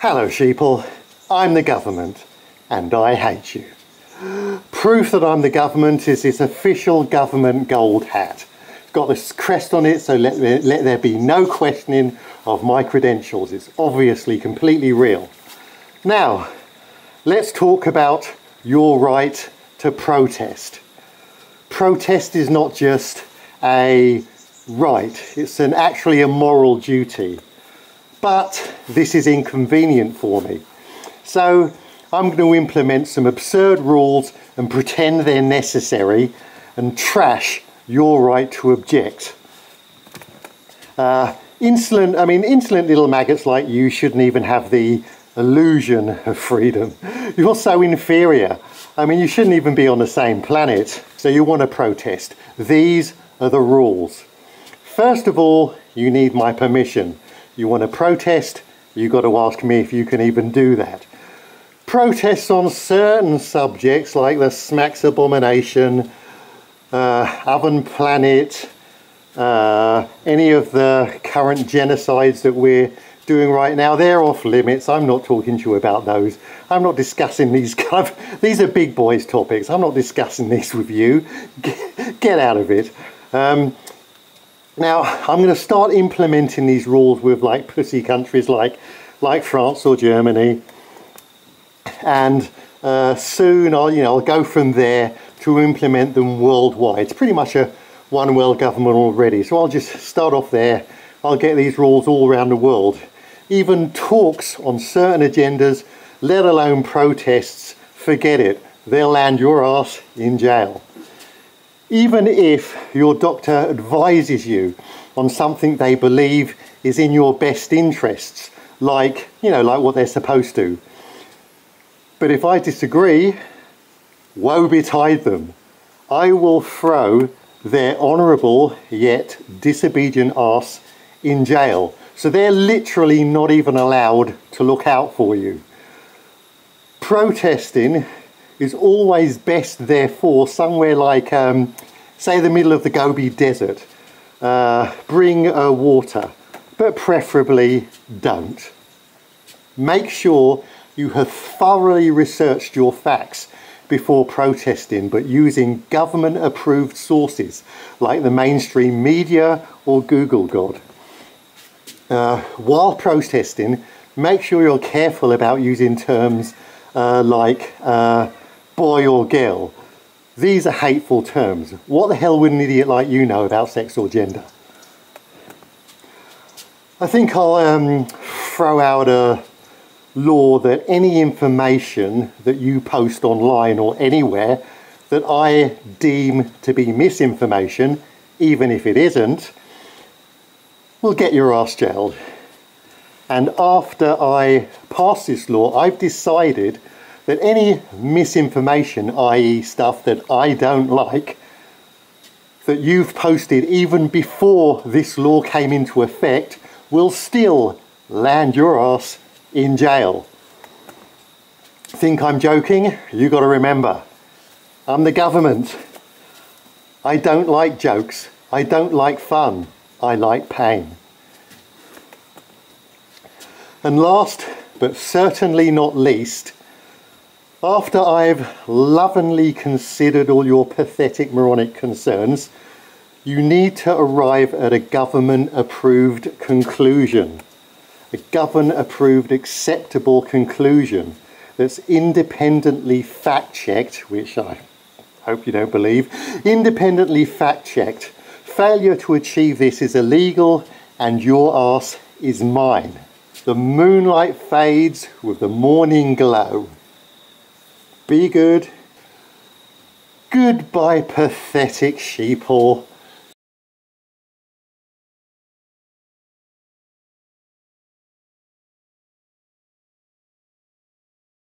Hello sheeple, I'm the government and I hate you. Proof that I'm the government is this official government gold hat. It's got this crest on it so let there, let there be no questioning of my credentials. It's obviously completely real. Now, let's talk about your right to protest. Protest is not just a right, it's an actually a moral duty but this is inconvenient for me. So I'm going to implement some absurd rules and pretend they're necessary and trash your right to object. Uh, insolent, I mean, insolent little maggots like you shouldn't even have the illusion of freedom. You're so inferior. I mean, you shouldn't even be on the same planet. So you want to protest. These are the rules. First of all, you need my permission you want to protest, you've got to ask me if you can even do that. Protests on certain subjects like the Smacks abomination, uh, Oven Planet, uh, any of the current genocides that we're doing right now, they're off limits. I'm not talking to you about those. I'm not discussing these kind of, these are big boys topics. I'm not discussing these with you. Get, out of it. Um, now, I'm going to start implementing these rules with like pussy countries like, like France or Germany. And uh, soon I'll, you know, I'll go from there to implement them worldwide. It's pretty much a one world government already. So I'll just start off there. I'll get these rules all around the world. Even talks on certain agendas, let alone protests, forget it. They'll land your ass in jail even if your doctor advises you on something they believe is in your best interests, like, you know, like what they're supposed to. But if I disagree, woe betide them. I will throw their honourable yet disobedient ass in jail. So they're literally not even allowed to look out for you. Protesting is always best, therefore, somewhere like, um, say, the middle of the Gobi Desert. Uh, bring uh, water, but preferably don't. Make sure you have thoroughly researched your facts before protesting, but using government approved sources like the mainstream media or Google God. Uh, while protesting, make sure you're careful about using terms uh, like uh, boy or girl. These are hateful terms. What the hell would an idiot like you know about sex or gender? I think I'll um, throw out a law that any information that you post online or anywhere that I deem to be misinformation, even if it isn't, will get your ass jailed. And after I pass this law, I've decided that any misinformation, i.e. stuff that I don't like, that you've posted even before this law came into effect will still land your ass in jail. Think I'm joking? You got to remember, I'm the government. I don't like jokes. I don't like fun. I like pain. And last, but certainly not least, after I've lovingly considered all your pathetic moronic concerns, you need to arrive at a government approved conclusion. A government approved acceptable conclusion that's independently fact checked, which I hope you don't believe, independently fact checked. Failure to achieve this is illegal and your ass is mine. The moonlight fades with the morning glow. Be good. Goodbye, pathetic sheeple.